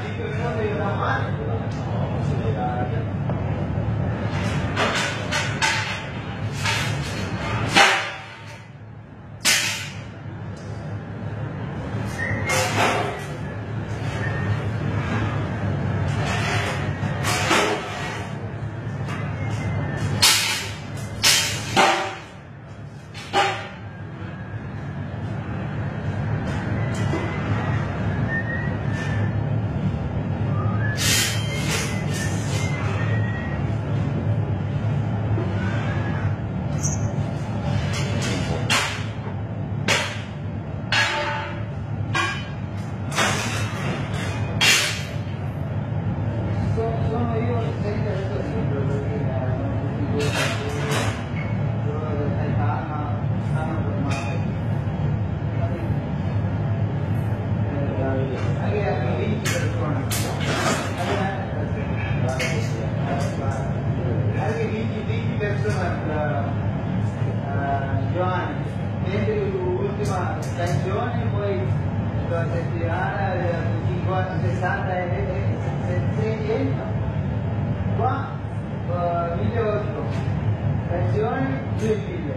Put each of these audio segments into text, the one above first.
Yeah. L'ultima stagione poi la settimana 50, 60 e 600 qua uh, 1800 pensioni 2000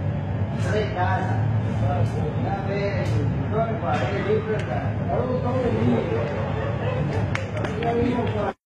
tre case va bene non fare le libere case allora come